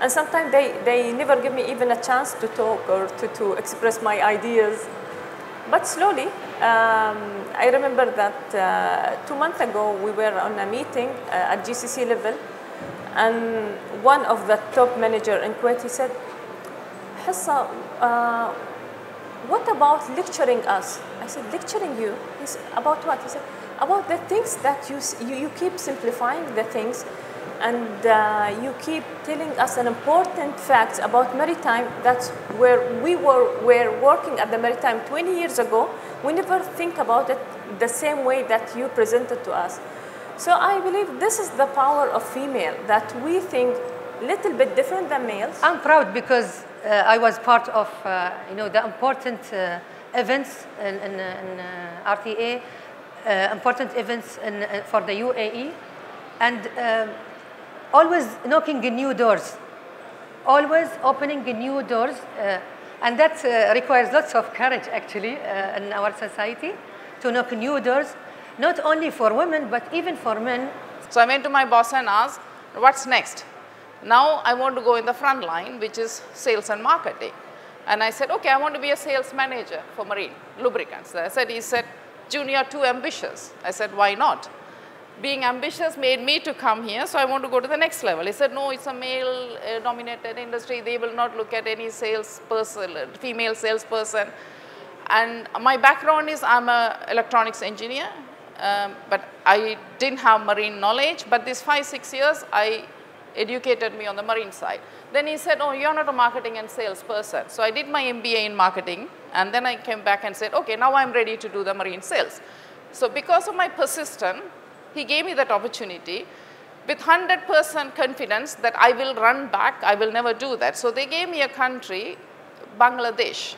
And sometimes they, they never give me even a chance to talk or to, to express my ideas. But slowly, um, I remember that uh, two months ago we were on a meeting uh, at GCC level, and one of the top manager in Kuwait he said, Hessa, uh, what about lecturing us? I said, lecturing you? He said, about what? He said, about the things that you, you, you keep simplifying the things and uh, you keep telling us an important fact about maritime. That's where we were, were working at the maritime 20 years ago. We never think about it the same way that you presented to us. So i believe this is the power of female that we think little bit different than males. I'm proud because uh, i was part of uh, you know the important uh, events in, in, in uh, rta uh, important events in, for the uae and um, always knocking new doors, always opening new doors. Uh, and that uh, requires lots of courage, actually, uh, in our society to knock new doors, not only for women, but even for men. So I went to my boss and asked, what's next? Now I want to go in the front line, which is sales and marketing. And I said, okay, I want to be a sales manager for marine lubricants. I said, he said, junior, too ambitious. I said, why not? Being ambitious made me to come here, so I want to go to the next level. He said, no, it's a male-dominated uh, industry. They will not look at any salesperson, female salesperson. And my background is I'm an electronics engineer, um, but I didn't have marine knowledge. But these five, six years, I educated me on the marine side. Then he said, oh, you're not a marketing and sales person. So I did my MBA in marketing, and then I came back and said, okay, now I'm ready to do the marine sales. So because of my persistence, he gave me that opportunity with 100% confidence that I will run back, I will never do that. So they gave me a country, Bangladesh,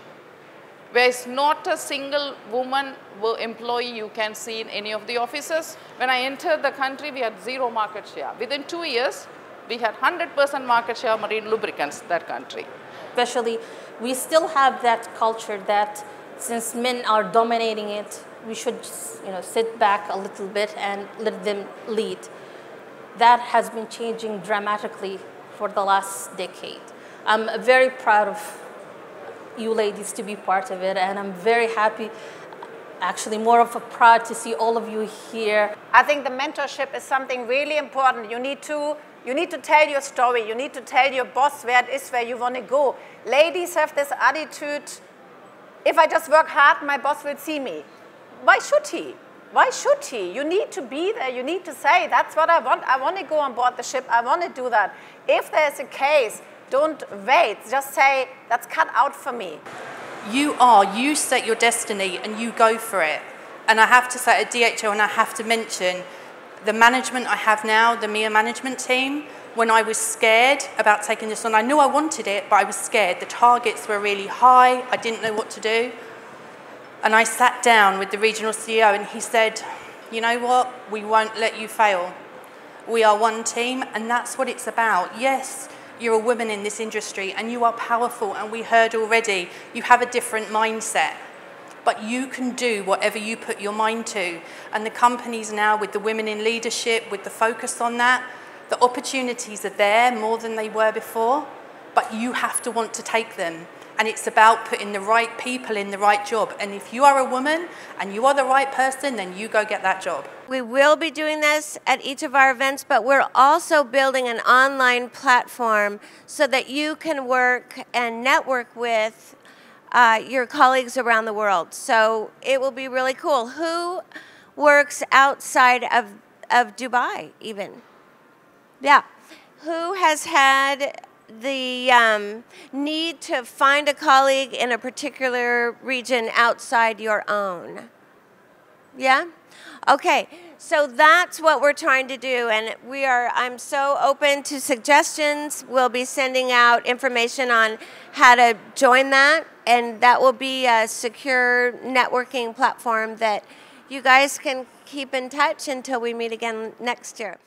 where it's not a single woman employee you can see in any of the offices. When I entered the country, we had zero market share. Within two years, we had 100% market share of marine lubricants, that country. Especially, we still have that culture that since men are dominating it, we should you know, sit back a little bit and let them lead. That has been changing dramatically for the last decade. I'm very proud of you ladies to be part of it, and I'm very happy, actually more of a pride to see all of you here. I think the mentorship is something really important. You need to you need to tell your story. You need to tell your boss where it is where you want to go. Ladies have this attitude, if I just work hard, my boss will see me why should he? Why should he? You need to be there. You need to say, that's what I want. I want to go on board the ship. I want to do that. If there's a case, don't wait. Just say, that's cut out for me. You are. You set your destiny and you go for it. And I have to say at DHL, and I have to mention the management I have now, the MIA management team, when I was scared about taking this on, I knew I wanted it, but I was scared. The targets were really high. I didn't know what to do. And I sat down with the regional CEO and he said, You know what? We won't let you fail. We are one team, and that's what it's about. Yes, you're a woman in this industry and you are powerful, and we heard already you have a different mindset. But you can do whatever you put your mind to. And the companies now, with the women in leadership, with the focus on that, the opportunities are there more than they were before, but you have to want to take them and it's about putting the right people in the right job. And if you are a woman and you are the right person, then you go get that job. We will be doing this at each of our events, but we're also building an online platform so that you can work and network with uh, your colleagues around the world. So it will be really cool. Who works outside of, of Dubai, even? Yeah. Who has had the um, need to find a colleague in a particular region outside your own. Yeah? Okay, so that's what we're trying to do, and we are, I'm so open to suggestions. We'll be sending out information on how to join that, and that will be a secure networking platform that you guys can keep in touch until we meet again next year.